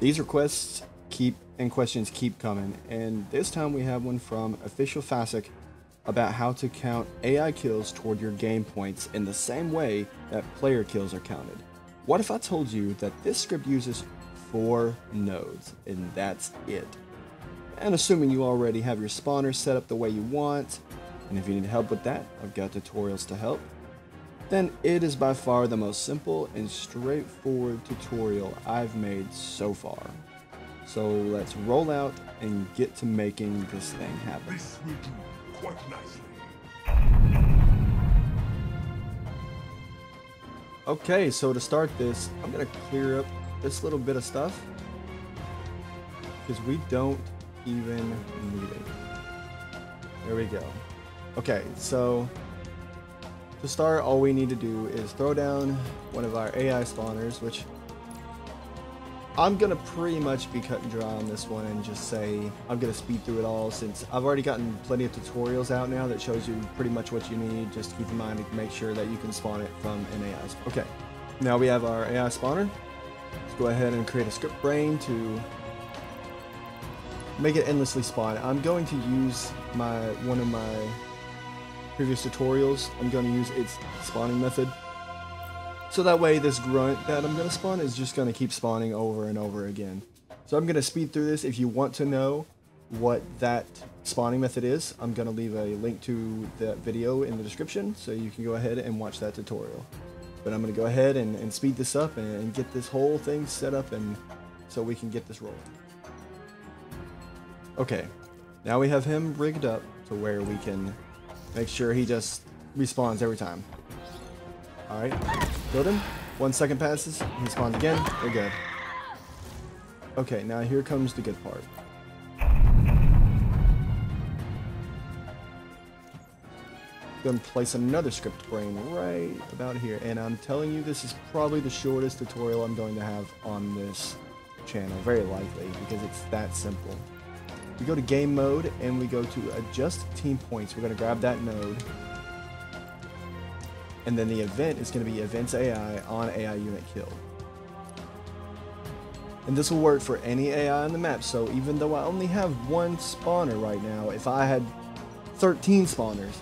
These requests keep and questions keep coming, and this time we have one from Official Fasic about how to count AI kills toward your game points in the same way that player kills are counted. What if I told you that this script uses four nodes, and that's it? And assuming you already have your spawner set up the way you want, and if you need help with that, I've got tutorials to help, then it is by far the most simple and straightforward tutorial I've made so far. So let's roll out and get to making this thing happen. This will do quite nicely. Okay, so to start this, I'm gonna clear up this little bit of stuff because we don't even need it. There we go. Okay, so to start, all we need to do is throw down one of our AI spawners, which I'm gonna pretty much be cut and dry on this one and just say I'm gonna speed through it all since I've already gotten plenty of tutorials out now that shows you pretty much what you need. Just keep in mind to make sure that you can spawn it from an AI. Okay, now we have our AI spawner. Let's go ahead and create a script brain to make it endlessly spawn. I'm going to use my one of my previous tutorials. I'm going to use its spawning method. So that way this grunt that I'm going to spawn is just going to keep spawning over and over again. So I'm going to speed through this. If you want to know what that spawning method is, I'm going to leave a link to that video in the description so you can go ahead and watch that tutorial. But I'm going to go ahead and, and speed this up and, and get this whole thing set up and so we can get this rolling. Okay, now we have him rigged up to where we can make sure he just respawns every time. Alright, build him. One second passes, he spawns again, we're good. Okay, now here comes the good part. Gonna place another script brain right about here, and I'm telling you this is probably the shortest tutorial I'm going to have on this channel, very likely, because it's that simple. We go to game mode and we go to adjust team points. We're gonna grab that node. And then the event is gonna be events AI on AI unit kill. And this will work for any AI on the map. So even though I only have one spawner right now, if I had 13 spawners,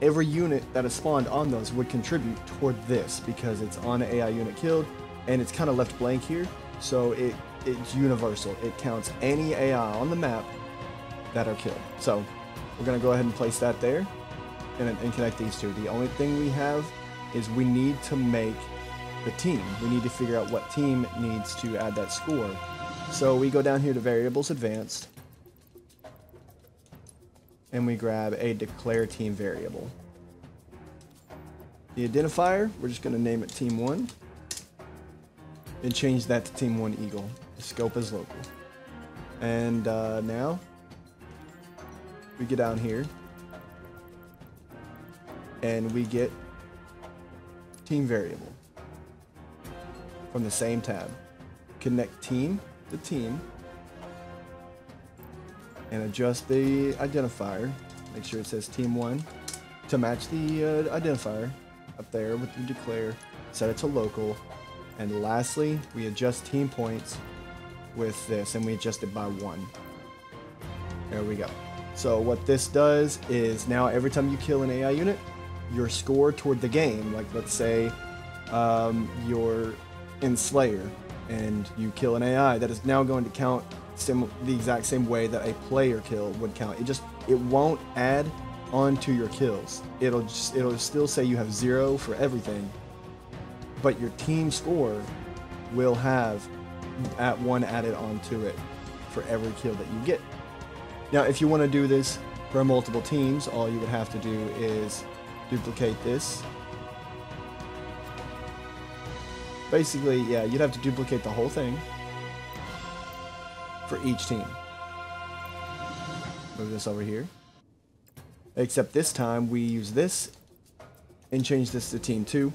every unit that is spawned on those would contribute toward this because it's on AI unit killed and it's kind of left blank here. So it it's universal. It counts any AI on the map that are killed. So we're gonna go ahead and place that there and, and connect these two. The only thing we have is we need to make the team. We need to figure out what team needs to add that score. So we go down here to variables advanced and we grab a declare team variable. The identifier, we're just gonna name it team one and change that to team one eagle. The scope is local. And uh, now we get down here and we get team variable from the same tab. Connect team to team and adjust the identifier. Make sure it says team one to match the uh, identifier up there with the declare. Set it to local. And lastly, we adjust team points with this and we adjust it by one. There we go. So what this does is now every time you kill an AI unit, your score toward the game, like let's say um, you're in Slayer and you kill an AI, that is now going to count sim- the exact same way that a player kill would count. It just it won't add onto your kills. It'll just it'll still say you have zero for everything, but your team score will have at one added onto it for every kill that you get. Now, if you want to do this for multiple teams, all you would have to do is duplicate this. Basically, yeah, you'd have to duplicate the whole thing for each team. Move this over here. Except this time we use this and change this to team 2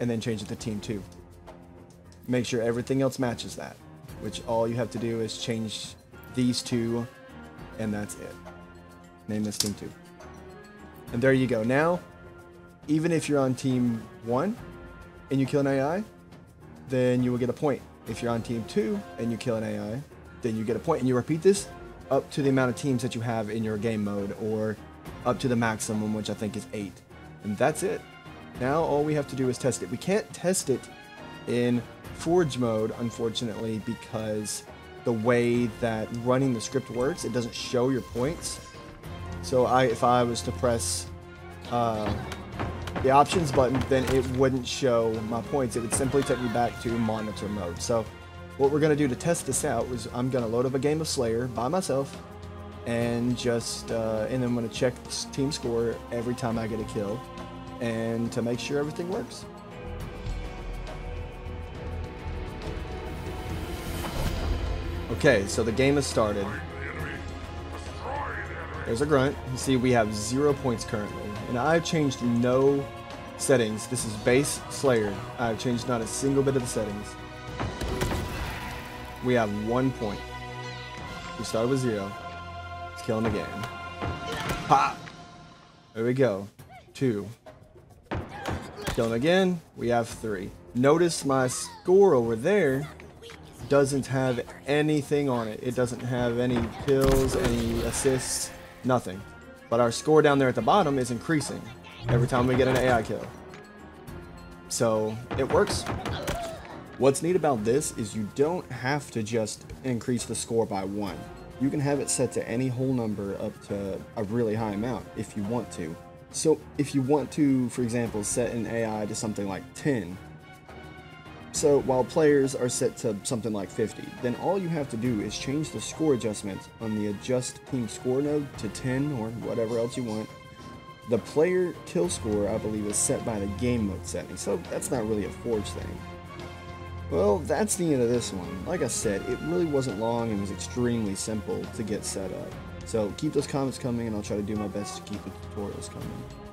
and then change it to team 2. Make sure everything else matches that, which all you have to do is change these two and that's it. Name this team 2. And there you go. Now, even if you're on team 1 and you kill an AI, then you will get a point If you're on team two and you kill an AI, then you get a point, and you repeat this up to the amount of teams that you have in your game mode, or up to the maximum, which I think is eight. And that's it. Now all we have to do is test it. We can't test it in Forge mode, unfortunately, because the way that running the script works, it doesn't show your points. So I, if I was to press uh, the options button, then it wouldn't show my points. It would simply take me back to monitor mode. So what we're going to do to test this out is I'm going to load up a game of Slayer by myself and just, uh, and then I'm to check team score every time I get a kill and to make sure everything works. Okay, so the game has started. There's a grunt. You see we have zero points currently. And I've changed no settings. This is base Slayer. I've changed not a single bit of the settings. We have one point. We started with zero. Let's kill him again. Pop! There we go. Two. Kill him again. We have three. Notice my score over there doesn't have anything on it. It doesn't have any kills, any assists, nothing. But our score down there at the bottom is increasing every time we get an AI kill. So it works. What's neat about this is you don't have to just increase the score by one. You can have it set to any whole number up to a really high amount if you want to. So if you want to, for example, set an AI to something like 10, so while players are set to something like 50, then all you have to do is change the score adjustment on the adjust team score node to 10 or whatever else you want. The player kill score, I believe, is set by the game mode setting, so that's not really a Forge thing. Well, that's the end of this one. Like I said, it really wasn't long and was extremely simple to get set up. So keep those comments coming and I'll try to do my best to keep the tutorials coming.